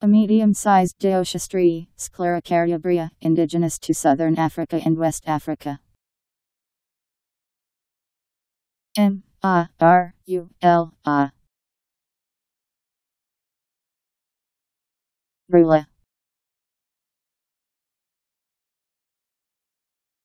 A medium-sized dioecious tree, Sclerocaryabria, indigenous to southern Africa and West Africa. M A R U L A. Rula.